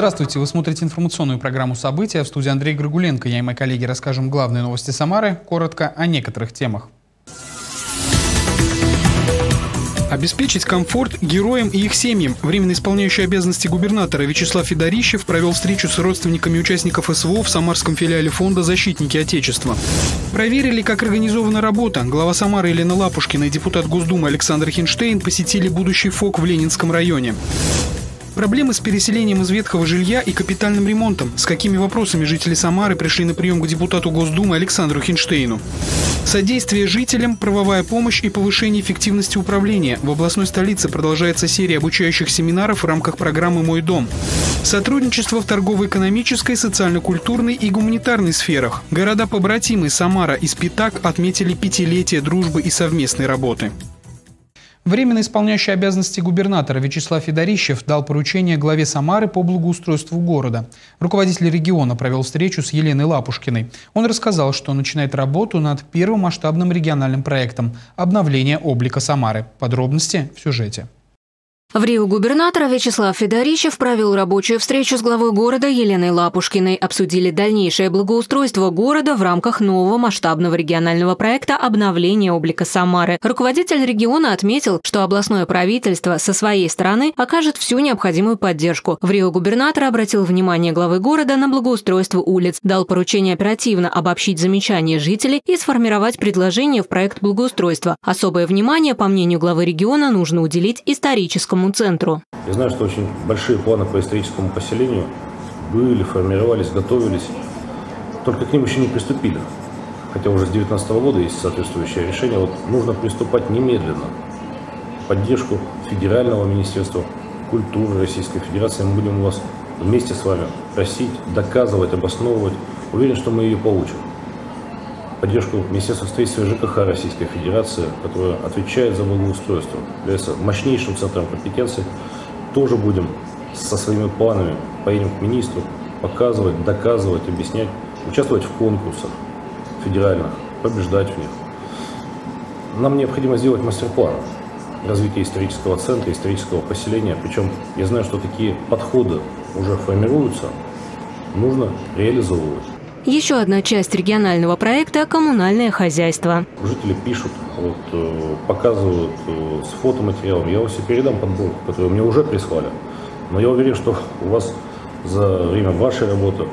Здравствуйте, вы смотрите информационную программу «События». В студии Андрей Григуленко. Я и мои коллеги расскажем главные новости Самары, коротко о некоторых темах. Обеспечить комфорт героям и их семьям. Временно исполняющий обязанности губернатора Вячеслав Федорищев провел встречу с родственниками участников СВО в самарском филиале фонда «Защитники Отечества». Проверили, как организована работа. Глава Самары Елена Лапушкина и депутат Госдумы Александр Хинштейн посетили будущий ФОК в Ленинском районе. Проблемы с переселением из ветхого жилья и капитальным ремонтом. С какими вопросами жители Самары пришли на прием к депутату Госдумы Александру Хинштейну? Содействие жителям, правовая помощь и повышение эффективности управления. В областной столице продолжается серия обучающих семинаров в рамках программы «Мой дом». Сотрудничество в торгово-экономической, социально-культурной и гуманитарной сферах. Города-побратимы Самара и Спитак отметили пятилетие дружбы и совместной работы. Временно исполняющий обязанности губернатора Вячеслав Федорищев дал поручение главе Самары по благоустройству города. Руководитель региона провел встречу с Еленой Лапушкиной. Он рассказал, что начинает работу над первым масштабным региональным проектом – обновление облика Самары. Подробности в сюжете. В Рио губернатора Вячеслав Федорищев провел рабочую встречу с главой города Еленой Лапушкиной. Обсудили дальнейшее благоустройство города в рамках нового масштабного регионального проекта обновления облика Самары. Руководитель региона отметил, что областное правительство со своей стороны окажет всю необходимую поддержку. В Рио губернатор обратил внимание главы города на благоустройство улиц, дал поручение оперативно обобщить замечания жителей и сформировать предложение в проект благоустройства. Особое внимание, по мнению главы региона, нужно уделить историческому историческому центру. Я знаю, что очень большие планы по историческому поселению были, формировались, готовились, только к ним еще не приступили. Хотя уже с 2019 года есть соответствующее решение. Вот нужно приступать немедленно. Поддержку Федерального министерства культуры Российской Федерации мы будем у вас вместе с вами просить, доказывать, обосновывать. Уверен, что мы ее получим поддержку Министерства строительства ЖКХ Российской Федерации, которая отвечает за благоустройство, является мощнейшим центром компетенции, тоже будем со своими планами поедем к министру, показывать, доказывать, объяснять, участвовать в конкурсах федеральных, побеждать в них. Нам необходимо сделать мастер-план развития исторического центра, исторического поселения. Причем я знаю, что такие подходы уже формируются, нужно реализовывать. Еще одна часть регионального проекта – коммунальное хозяйство. Жители пишут, вот, э, показывают э, с фотоматериалом. Я вас передам подборку, которую мне уже прислали. Но я уверен, что у вас за время вашей работы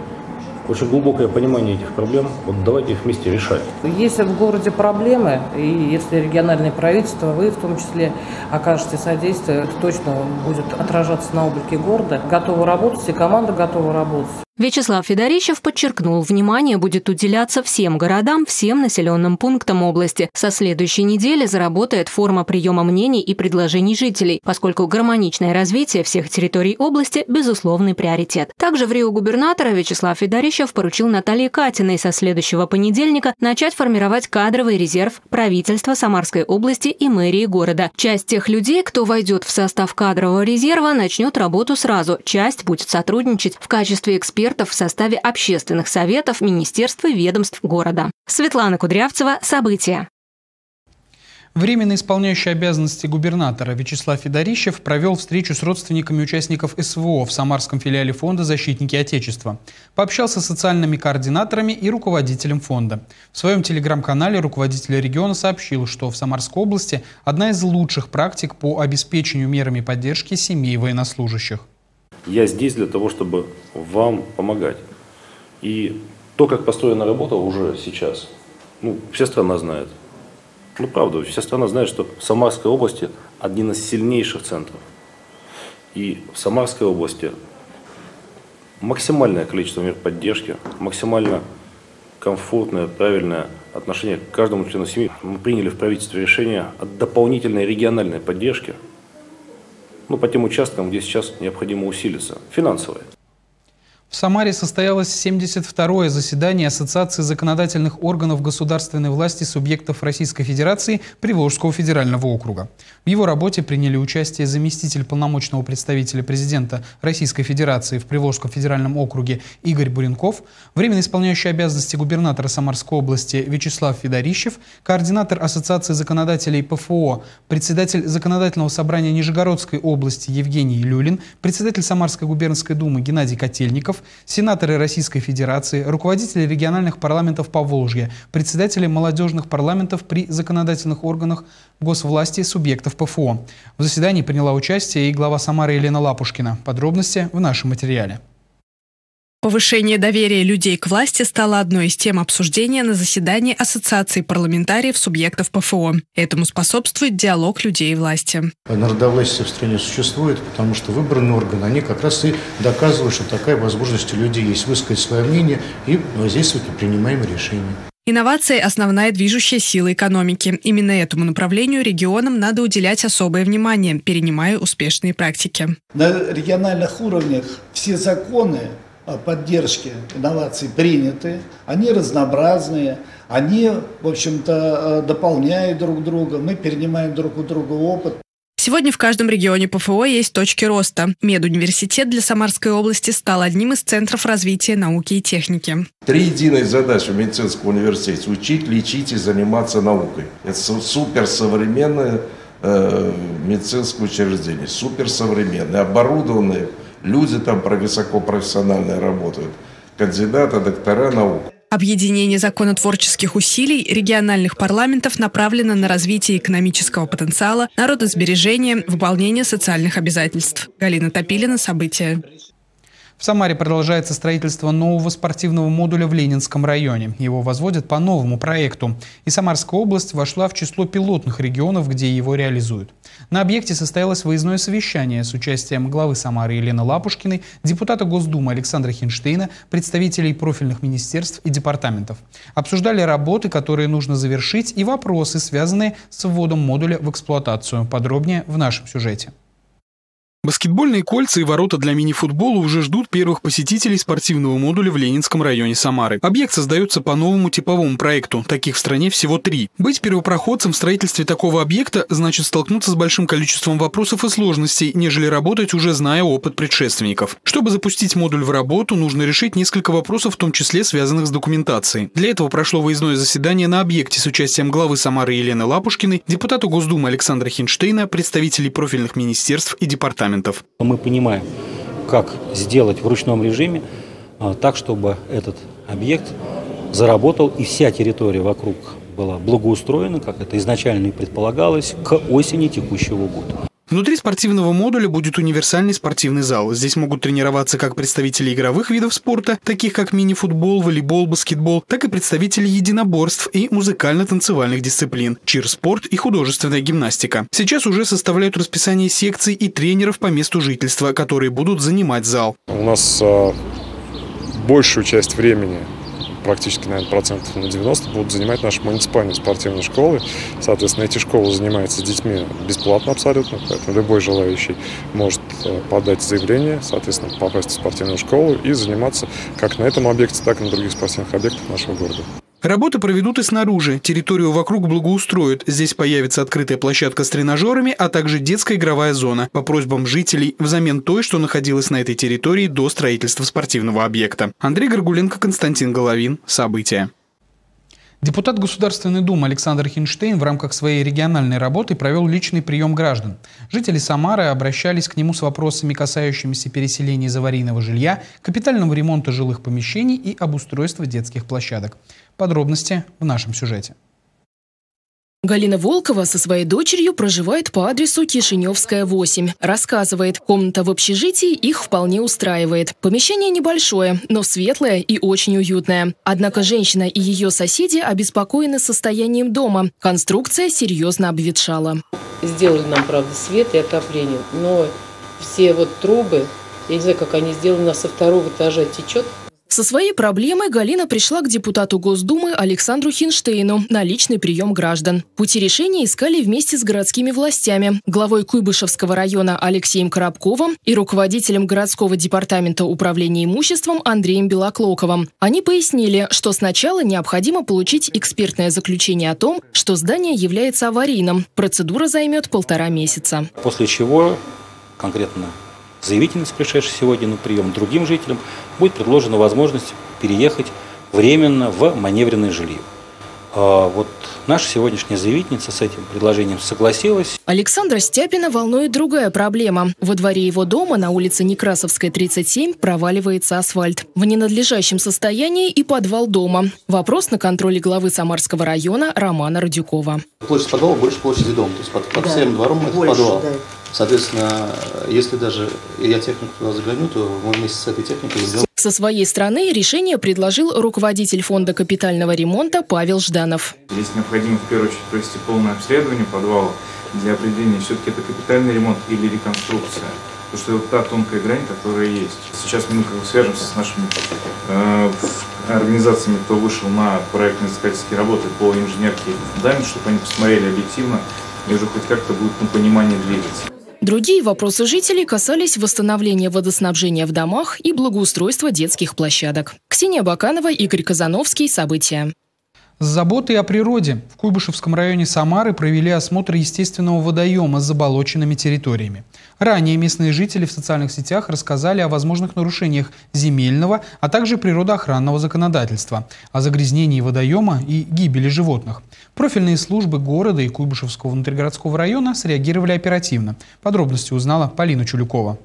очень глубокое понимание этих проблем. Вот давайте их вместе решать. Если в городе проблемы, и если региональное правительство, вы в том числе окажете содействие, это точно будет отражаться на облике города. Готовы работать, и команда готова работать. Вячеслав Федорищев подчеркнул, внимание будет уделяться всем городам, всем населенным пунктам области. Со следующей недели заработает форма приема мнений и предложений жителей, поскольку гармоничное развитие всех территорий области – безусловный приоритет. Также в Рио губернатора Вячеслав Федорищев поручил Наталье Катиной со следующего понедельника начать формировать кадровый резерв правительства Самарской области и мэрии города. Часть тех людей, кто войдет в состав кадрового резерва, начнет работу сразу. Часть будет сотрудничать в качестве экспертов экспертов в составе общественных советов министерств ведомств города. Светлана Кудрявцева. События. Временно исполняющий обязанности губернатора Вячеслав Федорищев провел встречу с родственниками участников СВО в Самарском филиале фонда «Защитники Отечества». Пообщался с социальными координаторами и руководителем фонда. В своем телеграм-канале руководитель региона сообщил, что в Самарской области одна из лучших практик по обеспечению мерами поддержки семей военнослужащих. Я здесь для того, чтобы вам помогать. И то, как построена работа уже сейчас, ну, вся страна знает. Ну, правда, вся страна знает, что в Самарской области один из сильнейших центров. И в Самарской области максимальное количество мер поддержки, максимально комфортное, правильное отношение к каждому члену семьи. Мы приняли в правительстве решение о дополнительной региональной поддержке – ну, по тем участкам, где сейчас необходимо усилиться, финансовые. В Самаре состоялось 72-е заседание Ассоциации законодательных органов государственной власти субъектов Российской Федерации Приволжского федерального округа. В его работе приняли участие заместитель полномочного представителя президента Российской Федерации в Приволжском федеральном округе Игорь Буренков, временно исполняющий обязанности губернатора Самарской области Вячеслав Федорищев, координатор Ассоциации законодателей ПФО, председатель Законодательного собрания Нижегородской области Евгений Люлин, председатель Самарской губернской думы Геннадий Котельников, сенаторы Российской Федерации, руководители региональных парламентов Поволжья, председатели молодежных парламентов при законодательных органах госвласти субъектов ПФО. В заседании приняла участие и глава Самары Елена Лапушкина. Подробности в нашем материале. Повышение доверия людей к власти стало одной из тем обсуждения на заседании Ассоциации парламентариев субъектов ПФО. Этому способствует диалог людей и власти. Народовластие в стране существует, потому что выбранный орган, они как раз и доказывают, что такая возможность у людей есть высказать свое мнение и воздействовать на принимаемые решения. Инновации – основная движущая сила экономики. Именно этому направлению регионам надо уделять особое внимание, перенимая успешные практики. На региональных уровнях все законы поддержки инноваций приняты, они разнообразные, они, в общем-то, э, дополняют друг друга, мы перенимаем друг у друга опыт. Сегодня в каждом регионе ПФО есть точки роста. Медуниверситет для Самарской области стал одним из центров развития науки и техники. Три единые задачи в медицинском университете – учить, лечить и заниматься наукой. Это суперсовременное э, медицинское учреждение, суперсовременное, оборудованное Люди там про высокопрофессиональные работают. Кандидаты, доктора наук. Объединение законотворческих усилий региональных парламентов направлено на развитие экономического потенциала, народосбережение, выполнение социальных обязательств. Галина Топилина, события. В Самаре продолжается строительство нового спортивного модуля в Ленинском районе. Его возводят по новому проекту. И Самарская область вошла в число пилотных регионов, где его реализуют. На объекте состоялось выездное совещание с участием главы Самары Елены Лапушкиной, депутата Госдумы Александра Хинштейна, представителей профильных министерств и департаментов. Обсуждали работы, которые нужно завершить, и вопросы, связанные с вводом модуля в эксплуатацию. Подробнее в нашем сюжете. Баскетбольные кольца и ворота для мини-футбола уже ждут первых посетителей спортивного модуля в Ленинском районе Самары. Объект создается по новому типовому проекту. Таких в стране всего три. Быть первопроходцем в строительстве такого объекта значит столкнуться с большим количеством вопросов и сложностей, нежели работать уже зная опыт предшественников. Чтобы запустить модуль в работу, нужно решить несколько вопросов, в том числе связанных с документацией. Для этого прошло выездное заседание на объекте с участием главы Самары Елены Лапушкиной, депутата Госдумы Александра Хинштейна, представителей профильных министерств и департаментов документов. Мы понимаем, как сделать в ручном режиме а, так, чтобы этот объект заработал и вся территория вокруг была благоустроена, как это изначально и предполагалось, к осени текущего года. Внутри спортивного модуля будет универсальный спортивный зал. Здесь могут тренироваться как представители игровых видов спорта, таких как мини-футбол, волейбол, баскетбол, так и представители единоборств и музыкально-танцевальных дисциплин, чир-спорт и художественная гимнастика. Сейчас уже составляют расписание секций и тренеров по месту жительства, которые будут занимать зал. У нас а, большую часть времени практически, наверное, процентов на 90 будут занимать наши муниципальные спортивные школы. Соответственно, эти школы занимаются детьми бесплатно абсолютно, поэтому любой желающий может э, подать заявление, соответственно, попасть в спортивную школу и заниматься как на этом объекте, так и на других спортивных объектах нашего города. Работы проведут и снаружи. Территорию вокруг благоустроят. Здесь появится открытая площадка с тренажерами, а также детская игровая зона по просьбам жителей взамен той, что находилась на этой территории до строительства спортивного объекта. Андрей Горгуленко, Константин Головин. События. Депутат Государственной Думы Александр Хинштейн в рамках своей региональной работы провел личный прием граждан. Жители Самары обращались к нему с вопросами, касающимися переселения из аварийного жилья, капитального ремонта жилых помещений и обустройства детских площадок. Подробности в нашем сюжете. Галина Волкова со своей дочерью проживает по адресу Кишиневская, 8. Рассказывает, комната в общежитии их вполне устраивает. Помещение небольшое, но светлое и очень уютное. Однако женщина и ее соседи обеспокоены состоянием дома. Конструкция серьезно обветшала. Сделали нам, правда, свет и отопление, но все вот трубы, я не знаю, как они сделаны, у нас со второго этажа течет Со своей проблемой Галина пришла к депутату Госдумы Александру Хинштейну на личный прием граждан. Пути решения искали вместе с городскими властями, главой Куйбышевского района Алексеем Коробковым и руководителем городского департамента управления имуществом Андреем Белоклоковым. Они пояснили, что сначала необходимо получить экспертное заключение о том, что здание является аварийным. Процедура займет полтора месяца. После чего конкретно заявительница, пришедшая сегодня на прием, другим жителям будет предложена возможность переехать временно в маневренное жилье. А вот наша сегодняшняя заявительница с этим предложением согласилась. Александра Стяпина волнует другая проблема. Во дворе его дома на улице Некрасовская, 37, проваливается асфальт. В ненадлежащем состоянии и подвал дома. Вопрос на контроле главы Самарского района Романа Радюкова. Площадь подвала больше площади дома. То есть под, под всем двором это подвал. Да. Соответственно, если даже я технику туда загляну, то мы вместе с этой техникой сделаем. Со своей стороны решение предложил руководитель фонда капитального ремонта Павел Жданов. Здесь необходимо в первую очередь провести полное обследование подвала для определения, все-таки это капитальный ремонт или реконструкция. Потому что это та тонкая грань, которая есть. Сейчас мы как бы свяжемся с нашими э, организациями, кто вышел на проектно-изыскательские работы по инженерке и фундаменту, чтобы они посмотрели объективно и уже хоть как-то будет ну, понимание двигаться. Другие вопросы жителей касались восстановления водоснабжения в домах и благоустройства детских площадок. Ксения Баканова, Игорь Казановский. События. С заботой о природе в Куйбышевском районе Самары провели осмотр естественного водоема с заболоченными территориями. Ранее местные жители в социальных сетях рассказали о возможных нарушениях земельного, а также природоохранного законодательства, о загрязнении водоема и гибели животных. Профильные службы города и Куйбышевского внутригородского района среагировали оперативно. Подробности узнала Полина Чулюкова.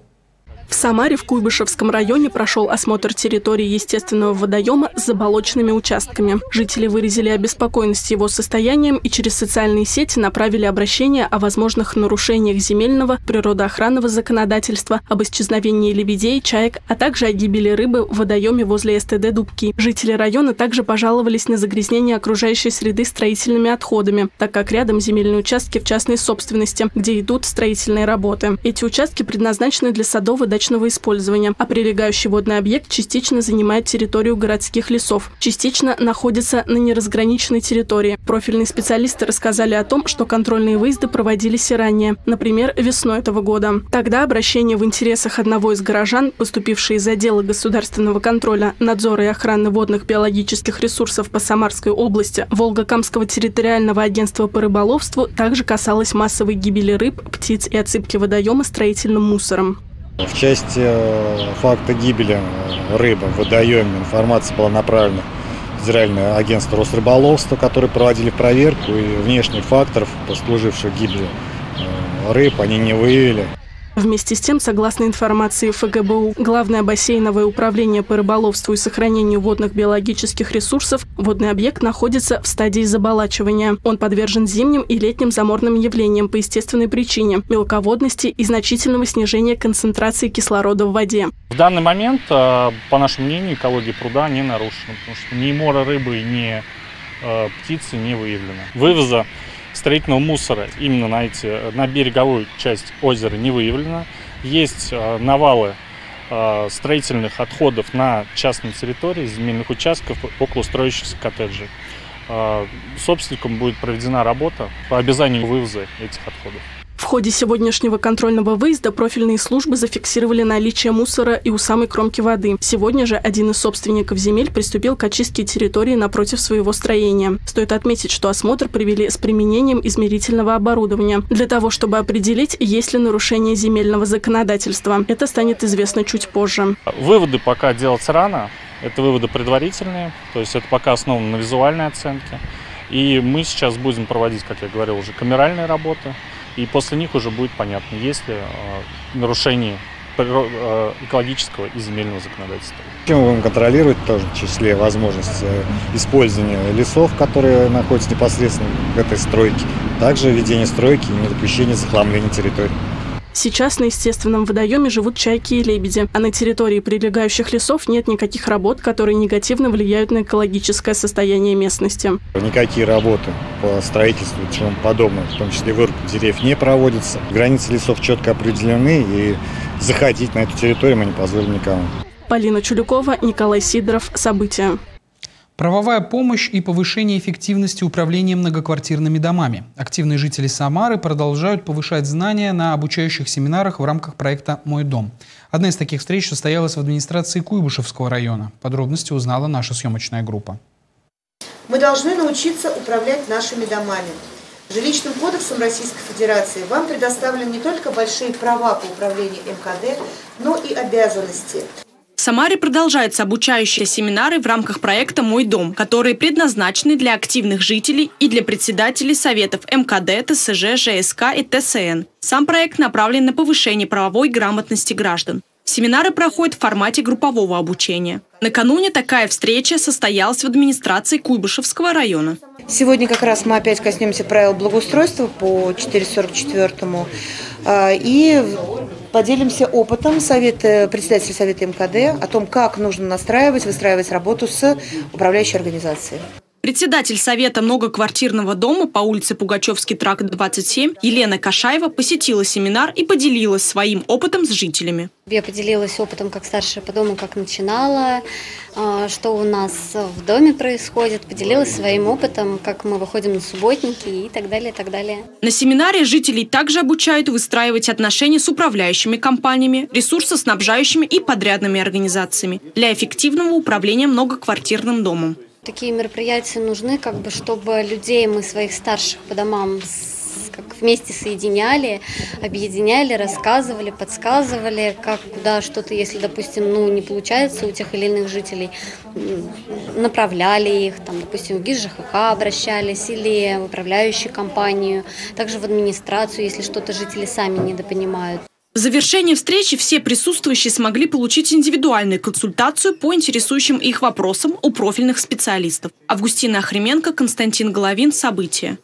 В Самаре в Куйбышевском районе прошел осмотр территории естественного водоема с заболоченными участками. Жители выразили обеспокоенность его состоянием и через социальные сети направили обращение о возможных нарушениях земельного, природоохранного законодательства, об исчезновении лебедей, чаек, а также о гибели рыбы в водоеме возле СТД «Дубки». Жители района также пожаловались на загрязнение окружающей среды строительными отходами, так как рядом земельные участки в частной собственности, где идут строительные работы. Эти участки предназначены для садовой дачного использования, а прилегающий водный объект частично занимает территорию городских лесов, частично находится на неразграниченной территории. Профильные специалисты рассказали о том, что контрольные выезды проводились и ранее, например, весной этого года. Тогда обращение в интересах одного из горожан, поступившее из отдела государственного контроля, надзора и охраны водных биологических ресурсов по Самарской области Волгокамского территориального агентства по рыболовству, также касалось массовой гибели рыб, птиц и отсыпки водоема строительным мусором. В части э, факта гибели э, рыбы в водоеме информация была направлена в Федеральное агентство Росрыболовства, которые проводили проверку, и внешних факторов, послуживших гибели э, рыб, они не выявили. Вместе с тем, согласно информации ФГБУ, Главное бассейновое управление по рыболовству и сохранению водных биологических ресурсов, водный объект находится в стадии заболачивания. Он подвержен зимним и летним заморным явлениям по естественной причине – мелководности и значительного снижения концентрации кислорода в воде. В данный момент, э, по нашему мнению, экология пруда не нарушена, потому что ни мора рыбы, ни э, птицы не выявлено. Вывоза строительного мусора именно на, эти, на береговую часть озера не выявлено. Есть э, навалы э, строительных отходов на частной территории, земельных участков около строящихся коттеджей. Э, собственникам будет проведена работа по обязанию вывоза этих отходов. Ходе сегодняшнего контрольного выезда профильные службы зафиксировали наличие мусора и у самой кромки воды. Сегодня же один из собственников земель приступил к очистке территории напротив своего строения. Стоит отметить, что осмотр провели с применением измерительного оборудования для того, чтобы определить, есть ли нарушение земельного законодательства. Это станет известно чуть позже. Выводы пока делать рано. Это выводы предварительные, то есть это пока основано на визуальной оценке. И мы сейчас будем проводить, как я говорил, уже камеральные работы. И после них уже будет понятно, есть ли э, нарушение э, экологического и земельного законодательства. Чем мы будем контролировать в числе возможности э, использования лесов, которые находятся непосредственно в этой стройке, также ведение стройки и недопущение захламления территории. Сейчас на естественном водоеме живут чайки и лебеди, а на территории прилегающих лесов нет никаких работ, которые негативно влияют на экологическое состояние местности. Никакие работы по строительству и чему подобное, в том числе вырубка деревьев, не проводятся. Границы лесов четко определены, и заходить на эту территорию мы не позволим никому. Полина Чулюкова, Николай Сидоров. События. Правовая помощь и повышение эффективности управления многоквартирными домами. Активные жители Самары продолжают повышать знания на обучающих семинарах в рамках проекта «Мой дом». Одна из таких встреч состоялась в администрации Куйбышевского района. Подробности узнала наша съемочная группа. Мы должны научиться управлять нашими домами. Жилищным кодексом Российской Федерации вам предоставлены не только большие права по управлению МКД, но и обязанности. Самаре продолжаются обучающие семинары в рамках проекта «Мой дом», которые предназначены для активных жителей и для председателей советов МКД, ТСЖ, ЖСК и ТСН. Сам проект направлен на повышение правовой грамотности граждан. Семинары проходят в формате группового обучения. Накануне такая встреча состоялась в администрации Куйбышевского района. Сегодня как раз мы опять коснемся правил благоустройства по 444 а, и поделимся опытом совета, председателя Совета МКД о том, как нужно настраивать, выстраивать работу с управляющей организацией. Председатель Совета многоквартирного дома по улице Пугачевский тракт 27 Елена Кашаева посетила семинар и поделилась своим опытом с жителями. Я поделилась опытом как старшая по дому, как начинала, а, что у нас в доме происходит, поделилась своим опытом, как мы выходим на субботники и так далее, и так далее. На семинаре жителей также обучают выстраивать отношения с управляющими компаниями, ресурсоснабжающими и подрядными организациями для эффективного управления многоквартирным домом. Такие мероприятия нужны, как бы, чтобы людей мы своих старших по домам как вместе соединяли, объединяли, рассказывали, подсказывали, как, куда что-то, если, допустим, ну, не получается у тех или иных жителей, направляли их, там, допустим, в ГИС обращались или в управляющую компанию, также в администрацию, если что-то жители сами недопонимают. В завершении встречи все присутствующие смогли получить индивидуальную консультацию по интересующим их вопросам у профильных специалистов. Августина Охременко, Константин Головин. События.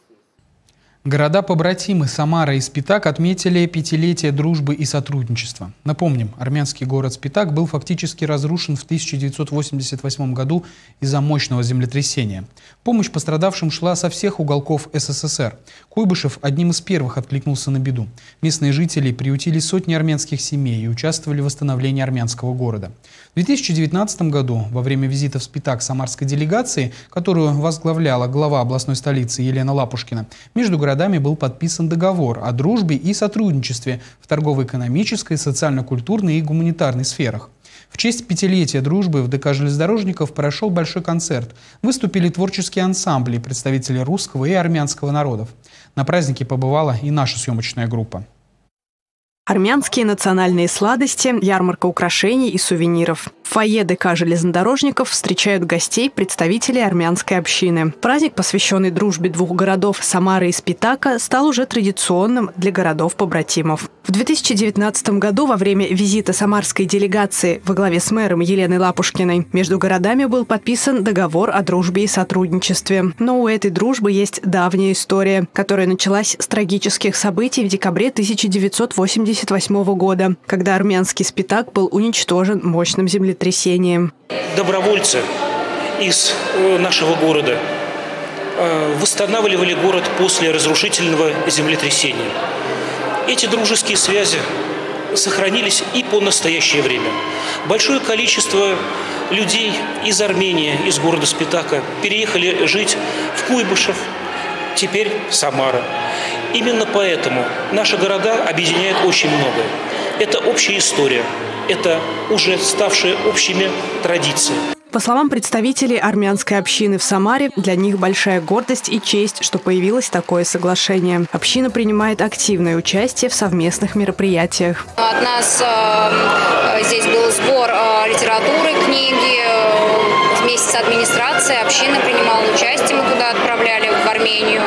Города-побратимы Самара и Спитак отметили пятилетие дружбы и сотрудничества. Напомним, армянский город Спитак был фактически разрушен в 1988 году из-за мощного землетрясения. Помощь пострадавшим шла со всех уголков СССР. Куйбышев одним из первых откликнулся на беду. Местные жители приютили сотни армянских семей и участвовали в восстановлении армянского города. В 2019 году, во время визита в Спитак самарской делегации, которую возглавляла глава областной столицы Елена Лапушкина, между городами городами был подписан договор о дружбе и сотрудничестве в торгово-экономической, социально-культурной и гуманитарной сферах. В честь пятилетия дружбы в ДК железнодорожников прошел большой концерт. Выступили творческие ансамбли, представители русского и армянского народов. На празднике побывала и наша съемочная группа. Армянские национальные сладости, ярмарка украшений и сувениров. В фойе ДК железнодорожников встречают гостей представители армянской общины. Праздник, посвященный дружбе двух городов Самары и Спитака, стал уже традиционным для городов-побратимов. В 2019 году во время визита самарской делегации во главе с мэром Еленой Лапушкиной между городами был подписан договор о дружбе и сотрудничестве. Но у этой дружбы есть давняя история, которая началась с трагических событий в декабре 1980 1978 года, когда армянский Спитак был уничтожен мощным землетрясением. Добровольцы из э, нашего города э, восстанавливали город после разрушительного землетрясения. Эти дружеские связи сохранились и по настоящее время. Большое количество людей из Армении, из города Спитака переехали жить в Куйбышев, теперь Самара. Именно поэтому наши города объединяют очень многое. Это общая история, это уже ставшие общими традиции. По словам представителей армянской общины в Самаре, для них большая гордость и честь, что появилось такое соглашение. Община принимает активное участие в совместных мероприятиях. От нас э, здесь был сбор э, литературы, книги, э, администрацией община принимала участие, мы туда отправляли в Армению.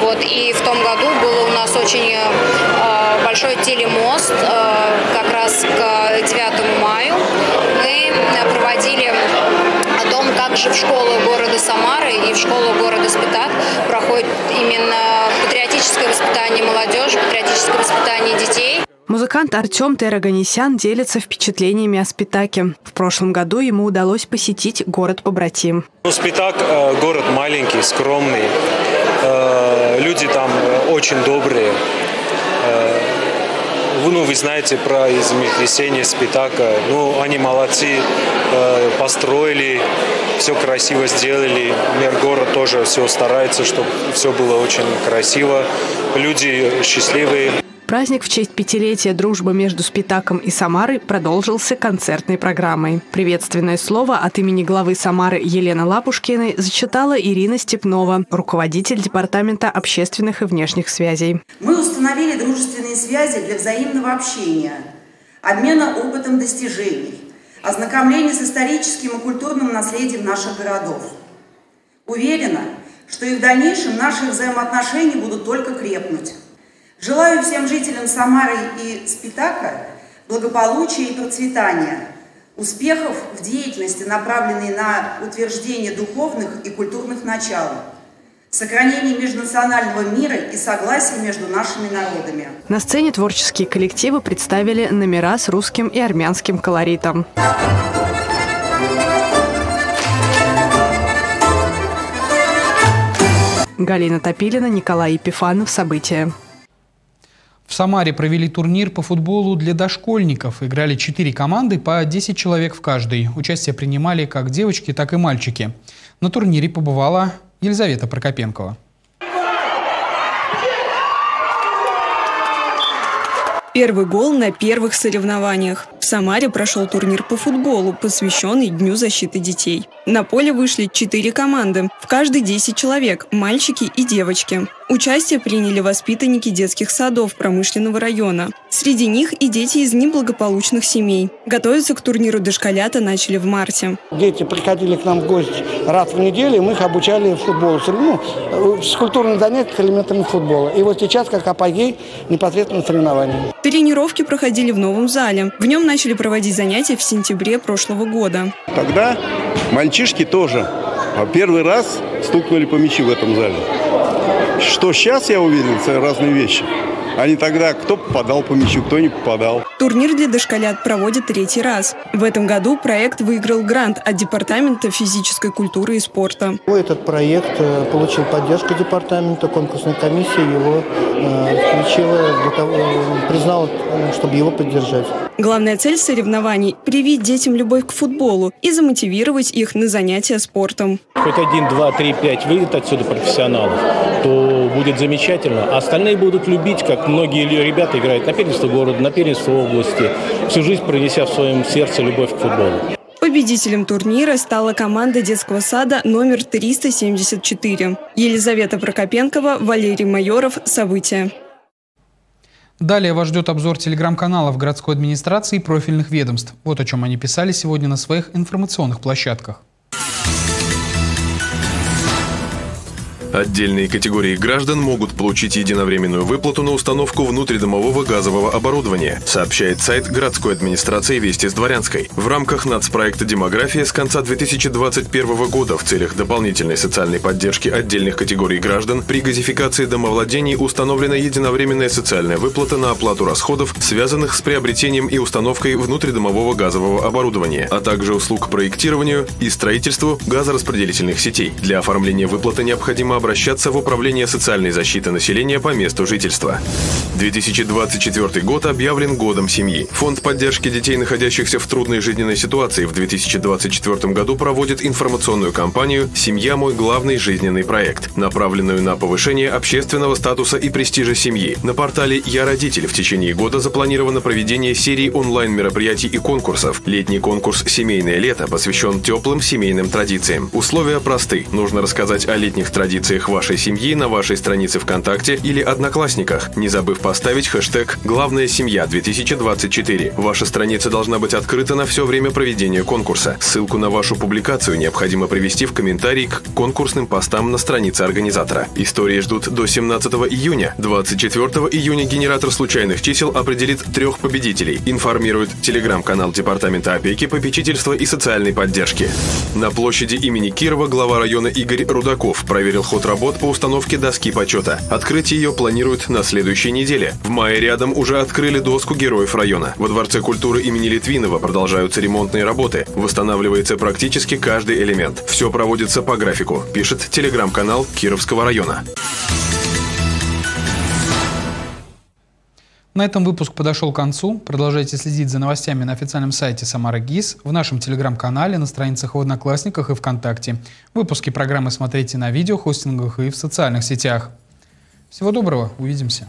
Вот, и в том году был у нас очень э, большой телемост, э, как раз к 9 мая. Мы проводили о том, как же в школу города Самары и в школу города Спитак проходит именно патриотическое воспитание молодежи, патриотическое воспитание детей. Музыкант Артем Тераганесян делится впечатлениями о Спитаке. В прошлом году ему удалось посетить город-побратим. Ну, Спитак – город маленький, скромный. Э, люди там очень добрые. Э, ну, вы знаете про землетрясение Спитака. Ну, они молодцы, э, построили, все красиво сделали. Мэр город тоже все старается, чтобы все было очень красиво. Люди счастливые. Праздник в честь пятилетия дружбы между Спитаком и Самарой продолжился концертной программой. Приветственное слово от имени главы Самары Елены Лапушкиной зачитала Ирина Степнова, руководитель Департамента общественных и внешних связей. Мы установили дружественные связи для взаимного общения, обмена опытом достижений, ознакомления с историческим и культурным наследием наших городов. Уверена, что и в дальнейшем наши взаимоотношения будут только крепнуть. Желаю всем жителям Самары и Спитака благополучия и процветания, успехов в деятельности, направленной на утверждение духовных и культурных начал, сохранение межнационального мира и согласия между нашими народами. На сцене творческие коллективы представили номера с русским и армянским колоритом. Галина Топилина, Николай Епифанов. События. В Самаре провели турнир по футболу для дошкольников. Играли четыре команды по 10 человек в каждой. Участие принимали как девочки, так и мальчики. На турнире побывала Елизавета Прокопенкова. Первый гол на первых соревнованиях. В Самаре прошел турнир по футболу, посвященный Дню защиты детей. На поле вышли четыре команды, в каждой 10 человек, мальчики и девочки. Участие приняли воспитанники детских садов промышленного района. Среди них и дети из неблагополучных семей. Готовиться к турниру дошколята начали в марте. Дети приходили к нам в гости раз в неделю, мы их обучали футболу. Ну, с культурных занятий элементами футбола. И вот сейчас, как апогей, непосредственно соревнования. Тренировки проходили в новом зале. В нем начали проводить занятия в сентябре прошлого года. Тогда мальчишки тоже первый раз стукнули по мячу в этом зале. Что сейчас я увидел, это разные вещи. А не тогда, кто попадал по мячу, кто не попадал. Турнир для дошколят проводит третий раз. В этом году проект выиграл грант от Департамента физической культуры и спорта. Этот проект э, получил поддержку департамента, конкурсная комиссия его э, включила, для того, признала, чтобы его поддержать. Главная цель соревнований – привить детям любовь к футболу и замотивировать их на занятия спортом. Хоть один, два, три, пять выйдет отсюда профессионалов, то будет замечательно. А остальные будут любить, как многие ребята играют на первенство города, на первенство области, всю жизнь пронеся в своем сердце любовь к футболу. Победителем турнира стала команда детского сада номер 374. Елизавета Прокопенкова, Валерий Майоров. События. Далее вас ждет обзор телеграм-каналов городской администрации и профильных ведомств. Вот о чем они писали сегодня на своих информационных площадках. Отдельные категории граждан могут получить единовременную выплату на установку внутридомового газового оборудования, сообщает сайт городской администрации Вести с Дворянской. В рамках нацпроекта «Демография» с конца 2021 года в целях дополнительной социальной поддержки отдельных категорий граждан при газификации домовладений установлена единовременная социальная выплата на оплату расходов, связанных с приобретением и установкой внутридомового газового оборудования, а также услуг проектированию и строительству газораспределительных сетей. Для оформления выплаты необходимо обращаться в Управление социальной защиты населения по месту жительства. 2024 год объявлен годом семьи. Фонд поддержки детей, находящихся в трудной жизненной ситуации, в 2024 году проводит информационную кампанию «Семья – мой главный жизненный проект», направленную на повышение общественного статуса и престижа семьи. На портале «Я родитель» в течение года запланировано проведение серии онлайн-мероприятий и конкурсов. Летний конкурс «Семейное лето» посвящен теплым семейным традициям. Условия просты. Нужно рассказать о летних традициях традициях вашей семьи на вашей странице ВКонтакте или Одноклассниках, не забыв поставить хэштег «Главная семья 2024». Ваша страница должна быть открыта на все время проведения конкурса. Ссылку на вашу публикацию необходимо привести в комментарий к конкурсным постам на странице организатора. Истории ждут до 17 июня. 24 июня генератор случайных чисел определит трех победителей, информирует телеграм-канал Департамента опеки, попечительства и социальной поддержки. На площади имени Кирова глава района Игорь Рудаков проверил ход идет работ по установке доски почета. Открыть ее планируют на следующей неделе. В мае рядом уже открыли доску героев района. Во Дворце культуры имени Литвинова продолжаются ремонтные работы. Восстанавливается практически каждый элемент. Все проводится по графику, пишет телеграм-канал Кировского района. На этом выпуск подошел к концу. Продолжайте следить за новостями на официальном сайте Самара ГИС, в нашем телеграм-канале, на страницах в Одноклассниках и ВКонтакте. Выпуски программы смотрите на видеохостингах и в социальных сетях. Всего доброго, увидимся.